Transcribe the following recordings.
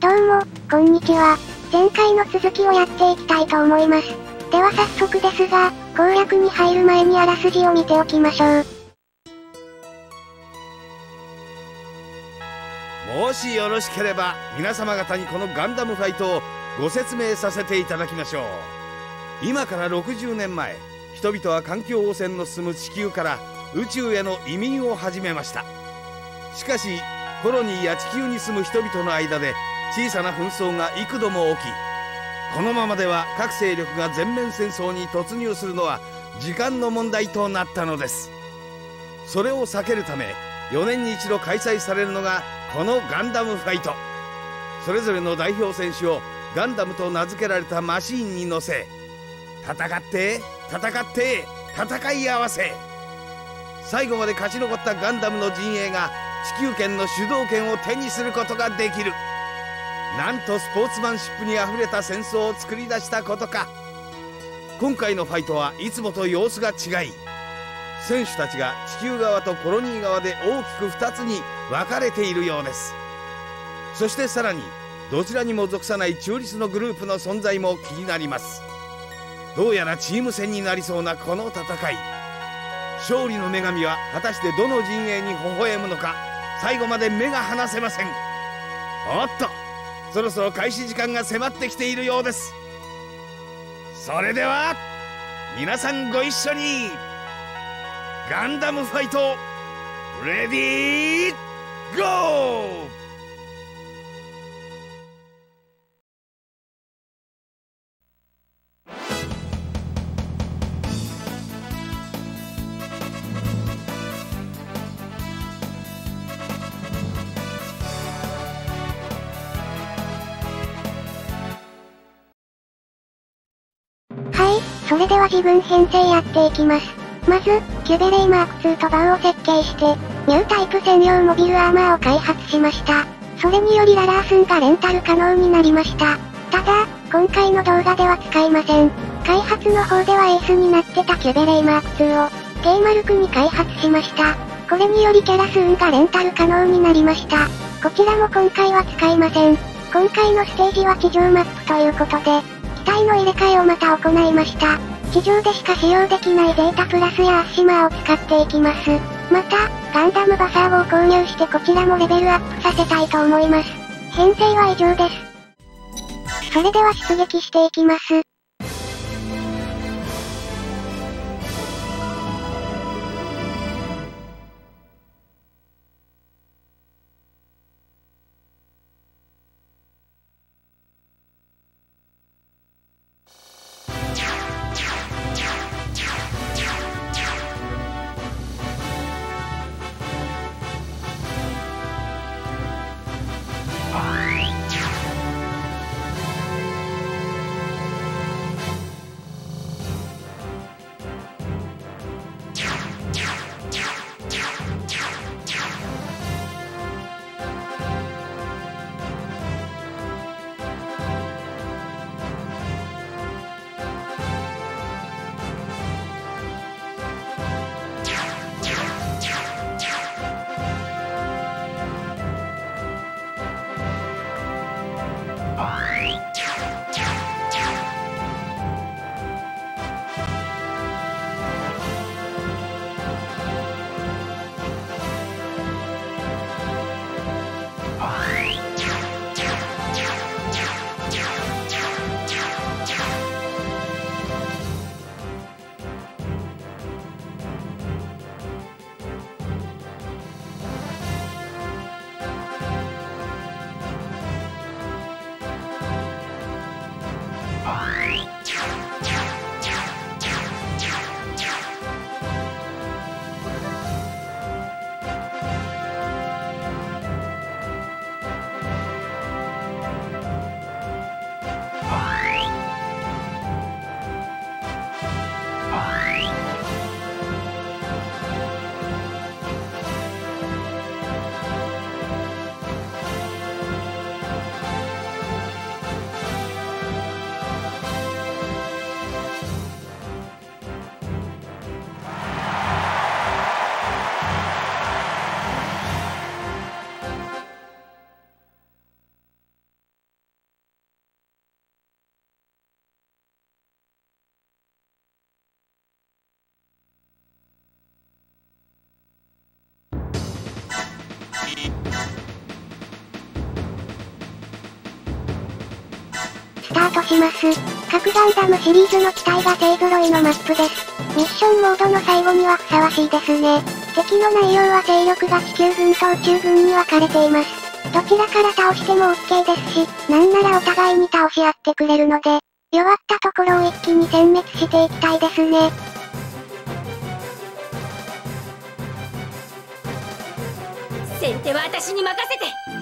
どうも、こんにちは。前回の続きをやっていきたいと思います。では早速ですが、攻略に入る前にあらすじを見ておきましょう。もしよろしければ皆様方にこのガンダムファイトをご説明させていただきましょう今から60年前人々は環境汚染の進む地球から宇宙への移民を始めましたしかしコロニーや地球に住む人々の間で小さな紛争が幾度も起きこのままでは各勢力が全面戦争に突入するのは時間の問題となったのです。それを避けるため4年に一度開催されるのがこのガンダムファイト。それぞれの代表選手をガンダムと名付けられたマシーンに乗せ戦って戦って戦い合わせ。最後まで勝ち残ったガンダムの陣営が地球圏の主導権を手にすることができる。なんとスポーツマンシップにあふれた戦争を作り出したことか。今回のファイトはいつもと様子が違い選手たちが地球側とコロニー側で大きく2つに分かれているようです。そしてさらにどちらにも属さない中立のグループの存在も気になります。どうやらチーム戦になりそうなこの戦い。勝利の女神は果たしてどの陣営に微笑むのか。最後まで目が離せません。おっと！そろそろ開始時間が迫ってきているようです。それでは皆さんご一緒にガンダムファイトレディーゴー!それでは自分編成やっていきます。まず、キュベレイマーク2とバウを設計して、ニュータイプ専用モビルアーマーを開発しました。それによりララースンがレンタル可能になりました。ただ、今回の動画では使いません。開発の方ではエースになってたキュベレイマーク2を、ケイマルクに開発しました。これによりキャラスーンがレンタル可能になりました。こちらも今回は使いません。今回のステージは地上マップということで、機体の入れ替えをまた行いました。地上でしか使用できないデータプラスやアッシマーを使っていきます。また、ガンダムバサーを購入してこちらもレベルアップさせたいと思います。編成は以上です。それでは出撃していきます。啊タートします。各ガンダムシリーズの機体が勢揃いのマップです。ミッションモードの最後にはふさわしいですね。敵の内容は勢力が地球軍と宇宙軍に分かれています。どちらから倒しても OK ですし、なんならお互いに倒し合ってくれるので、弱ったところを一気に殲滅していきたいですね。先手は私に任せて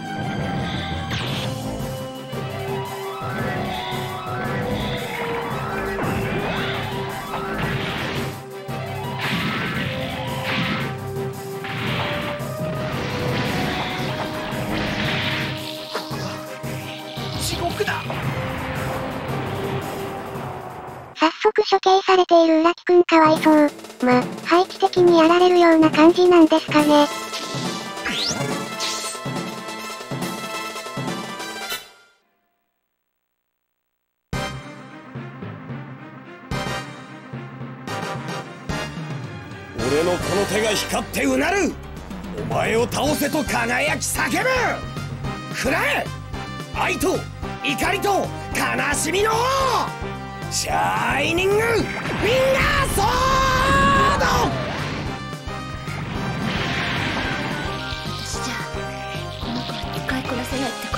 早速処刑されている浦木くんかわいそう。ま、配置的にやられるような感じなんですかね。俺のこの手が光ってうなるお前を倒せと輝き叫ぶくらえ愛と怒りと悲しみの王シャイニングフィンガーソード！じゃあこの子は2回殺せないってこ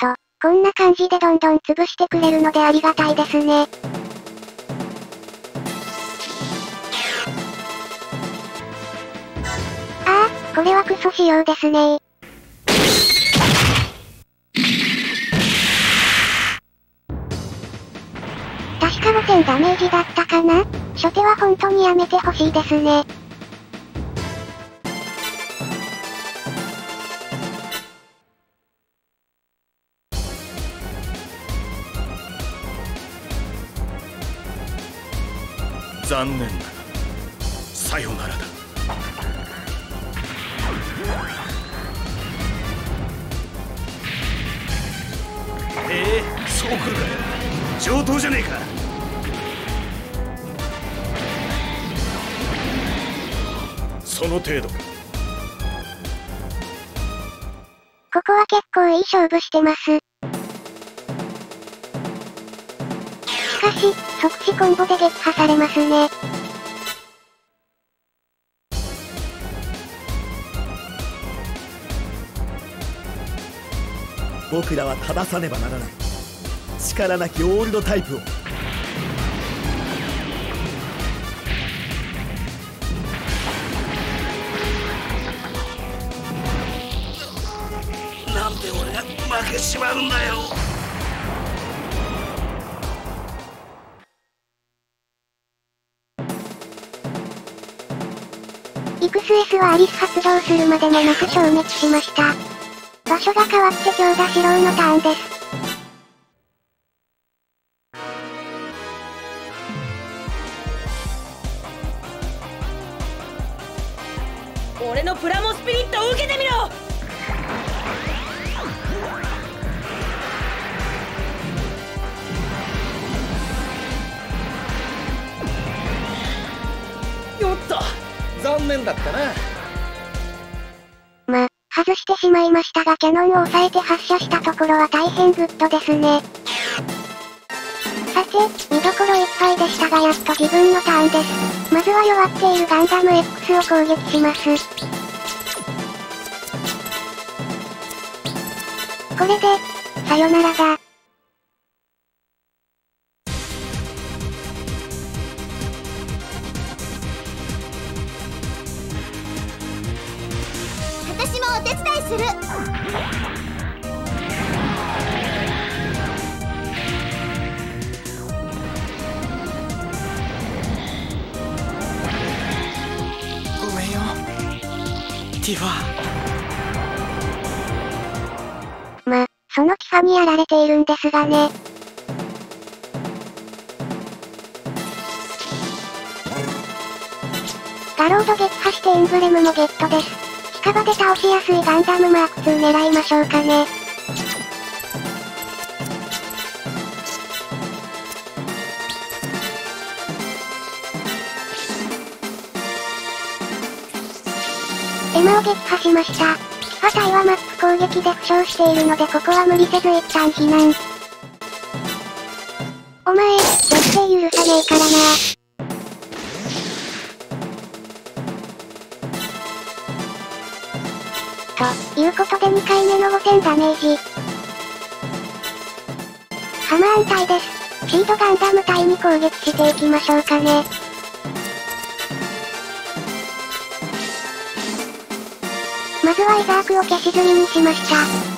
と。と、こんな感じでどんどん潰してくれるのでありがたいですね。ああ、これはクソ仕様ですねか5000ダメージだったかな？初手は本当にやめてほしいですね。残念ださよならだ。ええーそうくるか上等じゃねえか。その程度かここは結構いい勝負してます。しかし、即死コンボで撃破されますね。僕らは正さねばならない力なきオールドタイプをてしまうんだよイクス S はアリス発動するまでもなく消滅しました。場所が変わって強打四郎のターンです。たがキャノンを抑えて発射したところは大変グッドですね。さて、見どころいっぱいでしたがやっと自分のターンです。まずは弱っているガンダム X を攻撃します。これで、さよならだ。私もお手伝いするごめんよティファま、そのキファにやられているんですがね。ガロード撃破してエンブレムもゲットです。近場で倒しやすいガンダムマーク2狙いましょうかね。エマを撃破しました。ファ隊はマップ攻撃で負傷しているのでここは無理せず一旦避難。お前、絶対許さねえからなということで2回目の5000ダメージ。ハマーン隊です。シードガンダム隊に攻撃していきましょうかね。まずはイザークを消し済みにしました。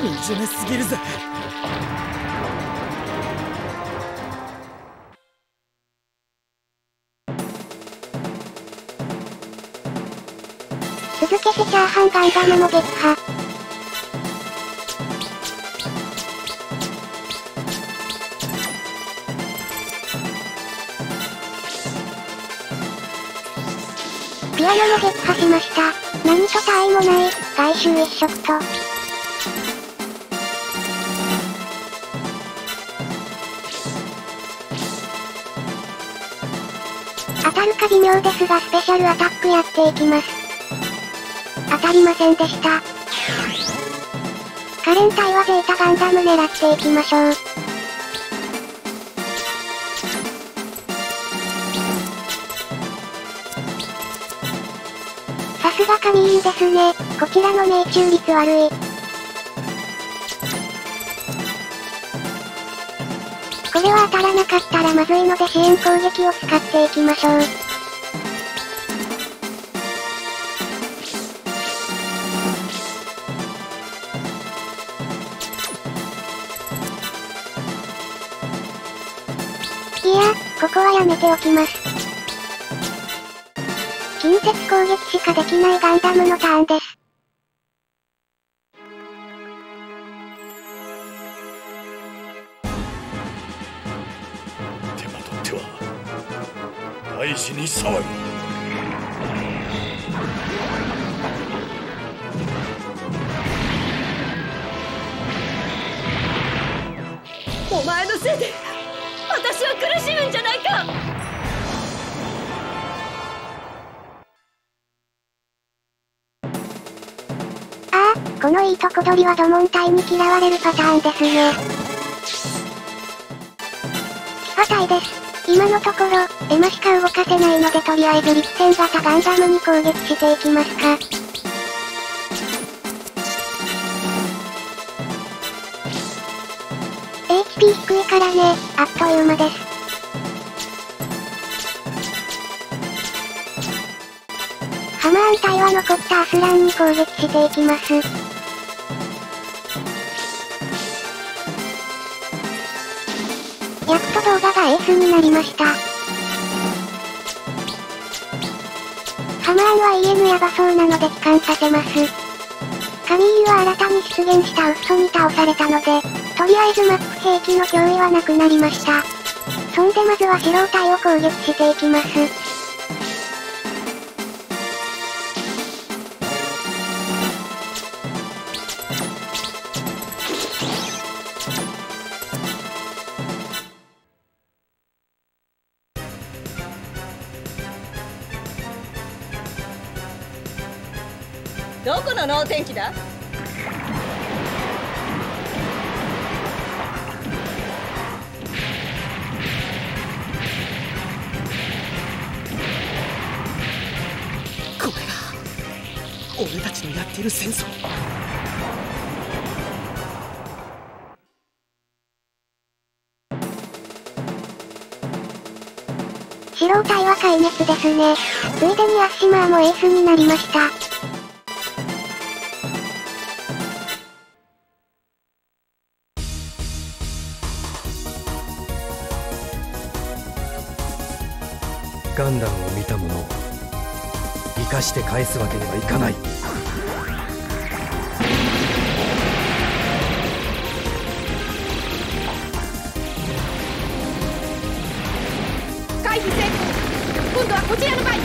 惨めすぎるぜ続けてチャーハンガンダムも撃破。ピアノも撃破しました。何と他愛もない、外周一色と。か微妙ですがスペシャルアタックやっていきます。当たりませんでした。カレン隊はゼータガンダム狙っていきましょう。さすが神インですね。こちらの命中率悪い。これは当たらなかったらまずいので支援攻撃を使っていきましょう。ここはやめておきます。近接攻撃しかできないガンダムのターンです。大事に騒ぐお前のせいで私は苦しむんじゃこのいいとこ取りは土門隊に嫌われるパターンですね。キファ隊です。今のところ、エマしか動かせないのでとりあえず陸戦型ガンダムに攻撃していきますか。HP 低いからね、あっという間です。ハマーン隊は残ったアスランに攻撃していきます。スになりました。ハマーンは EN ヤバそうなので帰還させます。カミーユは新たに出現したウッソに倒されたので、とりあえずマップ兵器の脅威はなくなりました。そんでまずは素人体を攻撃していきます。この能天気だ？これが俺たちのやっている戦争素人隊は壊滅ですね。ついでにアッシマーもエースになりました。ガンダムを見た者かして返すわけにはいかない回避成功今度はこちらの回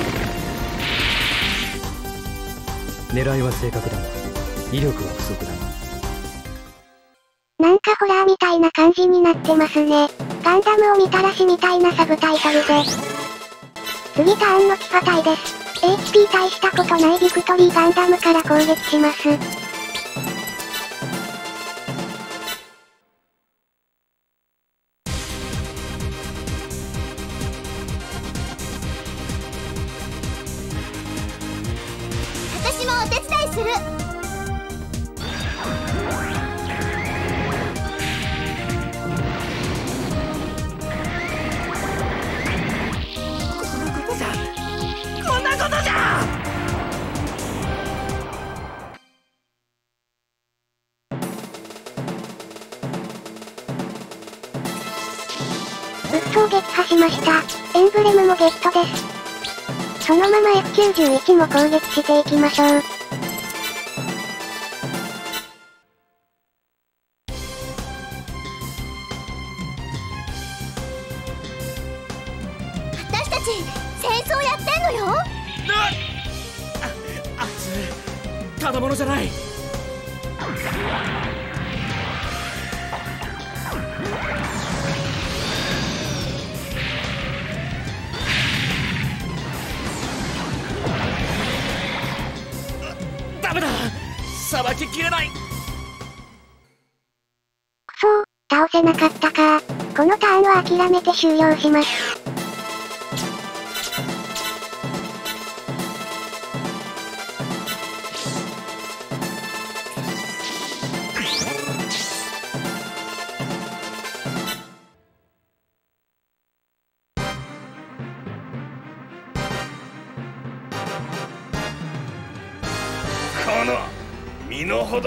狙いは正確だが威力は不足だななんかホラーみたいな感じになってますね。ガンダムを見たらしみたいなサブタイトルで。次ターンの騎馬隊です。HP 大したことないビクトリーガンダムから攻撃します。私もお手伝いするまま F91 も攻撃していきましょう。さばききれないくそう、倒せなかったかこのターンは諦めて終了します。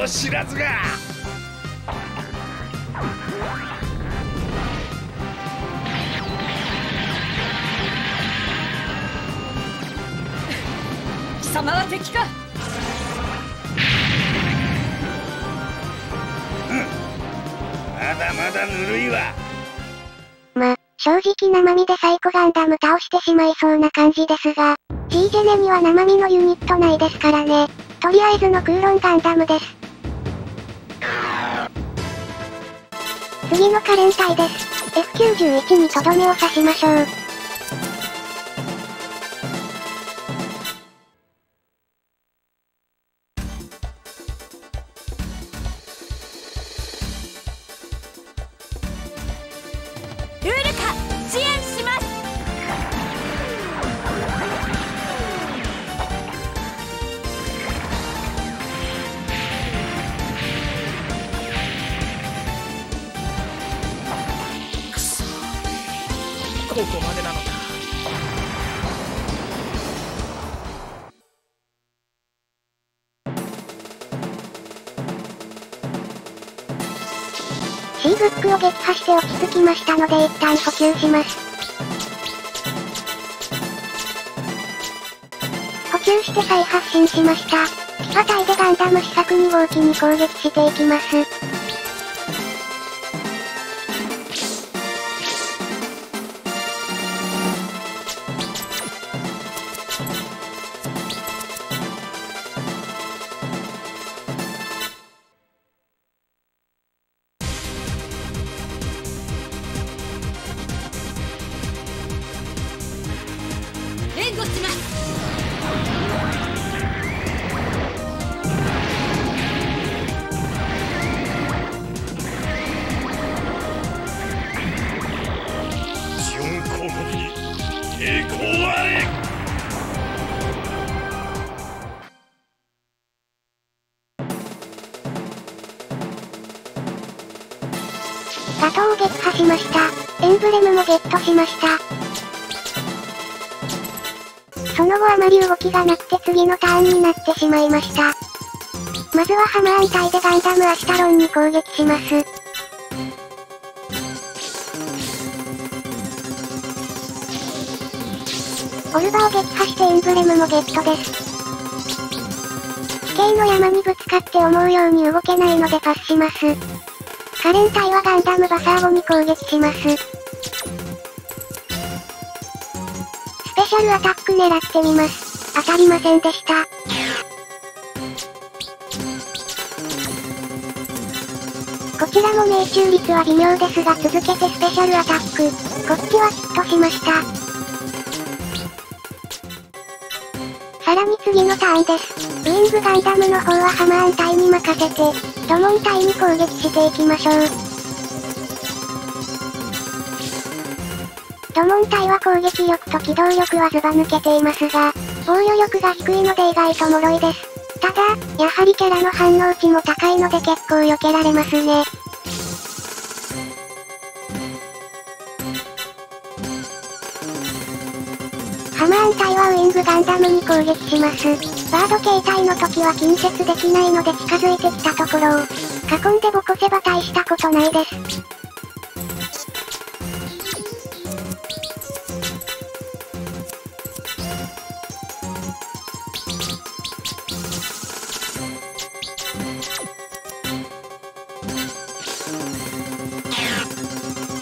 知らずが貴様は敵かまだまだぬるいわま、正直生身でサイコガンダム倒してしまいそうな感じですが、G ジェネには生身のユニットないですからね。とりあえずの空論ガンダムです。次のカレン隊です。F91 にとどめを刺しましょう。シーブックを撃破して落ち着きましたので一旦補給します。補給して再発進しました。騎馬隊でガンダム試作2号機に攻撃していきます。純公国に栄光あれガトを撃破しました。エンブレムもゲットしました。その後あまり動きがなくて次のターンになってしまいました。まずはハマーン隊でガンダムアシタロンに攻撃します。オルバを撃破してエンブレムもゲットです。地形の山にぶつかって思うように動けないのでパスします。カレン隊はガンダムバサーゴに攻撃します。スペシャルアタック狙ってみます。当たりませんでした。こちらも命中率は微妙ですが続けてスペシャルアタック。こっちはヒットしました。さらに次のターンです。ウィングガンダムの方はハマーン隊に任せて、ドモン隊に攻撃していきましょう。ドモン隊は攻撃力と機動力はズバ抜けていますが、防御力が低いので意外と脆いです。ただ、やはりキャラの反応値も高いので結構避けられますね。隊はウィングガンダムに攻撃します。バード形態の時は近接できないので近づいてきたところを、囲んでボコせば大したことないです。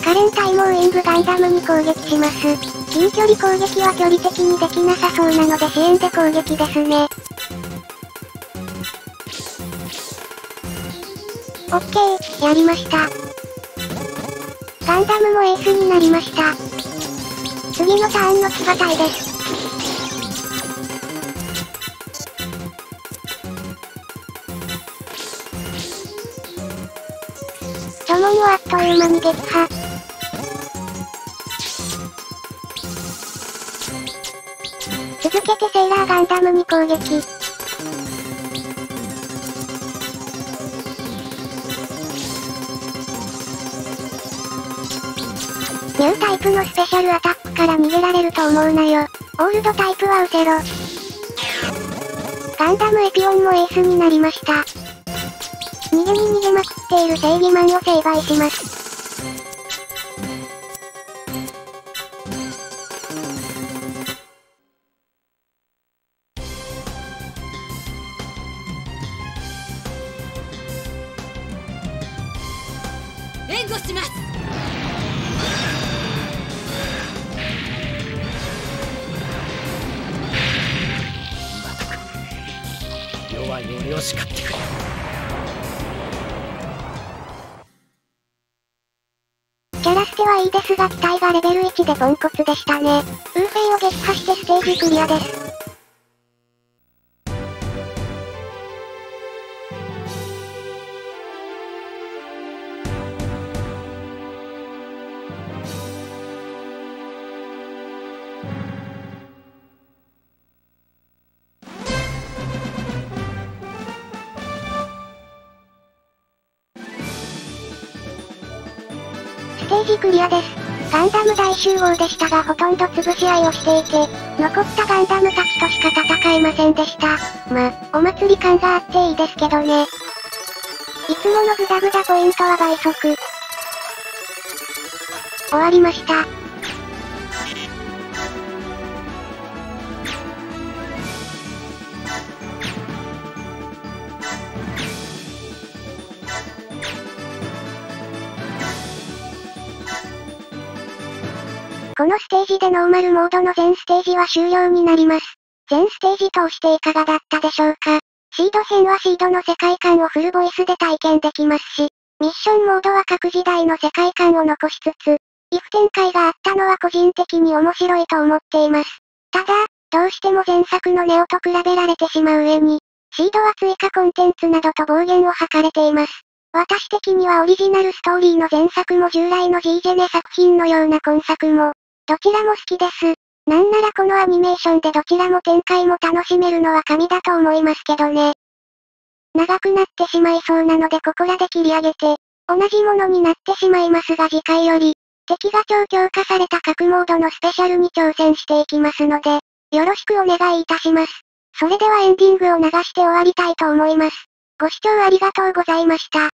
カレン隊もウィングガンダムに攻撃します。近距離攻撃は距離的にできなさそうなので支援で攻撃ですね。オッケー、やりました。ガンダムもエースになりました。次のターンの騎馬隊です。ドモンをあっという間に撃破。けてセーラーガンダムに攻撃。ニュータイプのスペシャルアタックから逃げられると思うなよ。オールドタイプは失せろ。ガンダムエピオンもエースになりました。逃げに逃げまくっている正義マンを成敗します。すが機体がレベル1でポンコツでしたね。ウーフェイを撃破してステージクリアです。ジクリアです。ガンダム大集合でしたがほとんど潰し合いをしていて、残ったガンダムたちとしか戦えませんでした。ま、お祭り感があっていいですけどね。いつものグダグダポイントは倍速。終わりました。ジでノーマルモードの全ステージは終了になります。全ステージ通していかがだったでしょうかシード編はシードの世界観をフルボイスで体験できますし、ミッションモードは各時代の世界観を残しつつ、イフ展開があったのは個人的に面白いと思っています。ただ、どうしても前作のネオと比べられてしまう上に、シードは追加コンテンツなどと暴言を吐かれています。私的にはオリジナルストーリーの前作も従来の G ジェネ作品のような今作も、どちらも好きです。なんならこのアニメーションでどちらも展開も楽しめるのは神だと思いますけどね。長くなってしまいそうなのでここらで切り上げて、同じものになってしまいますが次回より、敵が超強化された各モードのスペシャルに挑戦していきますので、よろしくお願いいたします。それではエンディングを流して終わりたいと思います。ご視聴ありがとうございました。